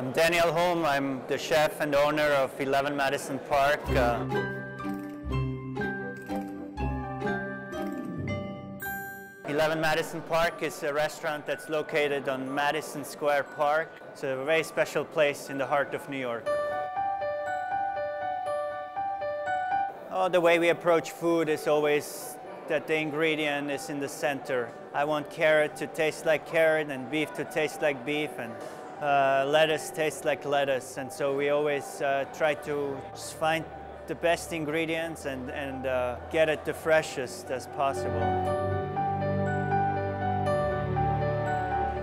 I'm Daniel Humm. I'm the chef and owner of 11 Madison Park. Uh, 11 Madison Park is a restaurant that's located on Madison Square Park. It's a very special place in the heart of New York. Oh, the way we approach food is always that the ingredient is in the center. I want carrot to taste like carrot and beef to taste like beef and uh, lettuce tastes like lettuce. And so we always uh, try to find the best ingredients and, and uh, get it the freshest as possible.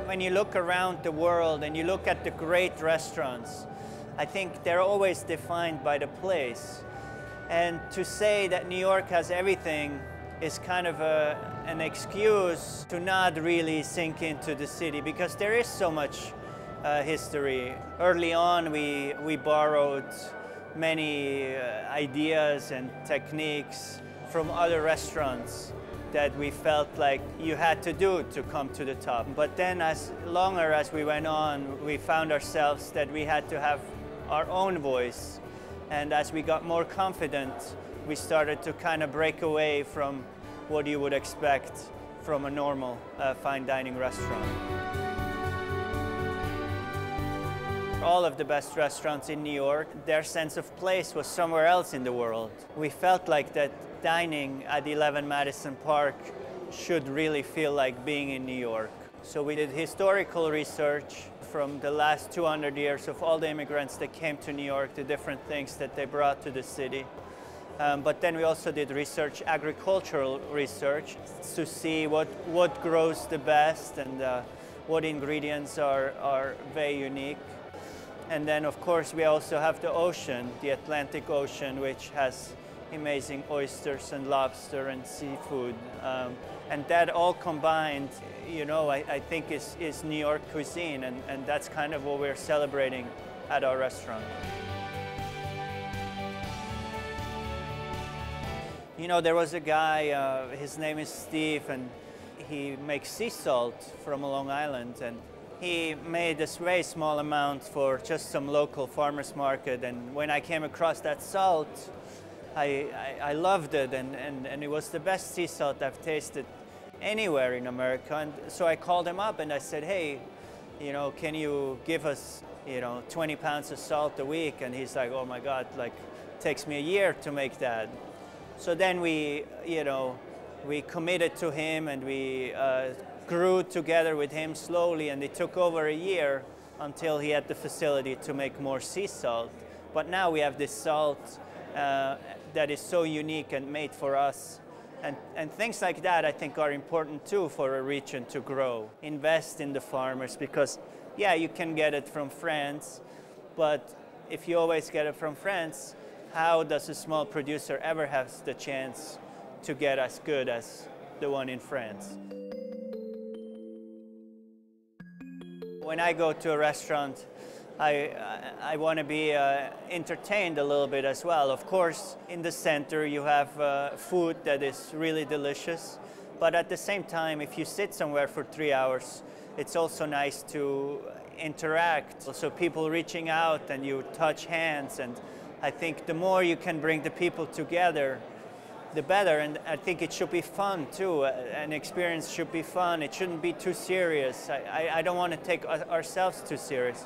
when you look around the world and you look at the great restaurants, I think they're always defined by the place. And to say that New York has everything is kind of a, an excuse to not really sink into the city because there is so much uh, history. Early on, we, we borrowed many uh, ideas and techniques from other restaurants that we felt like you had to do to come to the top. But then as longer as we went on, we found ourselves that we had to have our own voice. And as we got more confident, we started to kind of break away from what you would expect from a normal uh, fine dining restaurant. All of the best restaurants in New York, their sense of place was somewhere else in the world. We felt like that dining at 11 Madison Park should really feel like being in New York. So we did historical research from the last 200 years of all the immigrants that came to New York, the different things that they brought to the city. Um, but then we also did research, agricultural research, to see what, what grows the best and uh, what ingredients are, are very unique. And then, of course, we also have the ocean, the Atlantic Ocean, which has amazing oysters and lobster and seafood. Um, and that all combined, you know, I, I, think is, is New York cuisine, and, and that's kind of what we're celebrating at our restaurant. You know, there was a guy, uh, his name is Steve, and he makes sea salt from Long Island, and he made this very small amount for just some local farmers market, and when I came across that salt, I, I, I, loved it, and, and, and it was the best sea salt I've tasted anywhere in America. And so I called him up and I said, hey, you know, can you give us, you know, 20 pounds of salt a week? And he's like, oh my God, like, takes me a year to make that. So then we, you know, we committed to him and we uh, grew together with him slowly, and it took over a year until he had the facility to make more sea salt. But now we have this salt uh, that is so unique and made for us. And, and things like that I think are important too for a region to grow. Invest in the farmers because, yeah, you can get it from France, but if you always get it from France, how does a small producer ever have the chance to get as good as the one in France? When I go to a restaurant, I, I, want to be uh, entertained a little bit as well. Of course, in the center you have uh, food that is really delicious, but at the same time, if you sit somewhere for three hours, it's also nice to interact. So people reaching out and you touch hands, and I think the more you can bring the people together, the better. And I think it should be fun too. Uh, an experience should be fun. It shouldn't be too serious. I, I, I don't want to take ourselves too serious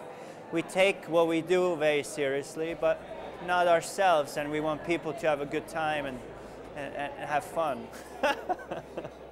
we take what we do very seriously, but not ourselves, and we want people to have a good time and, and, and have fun.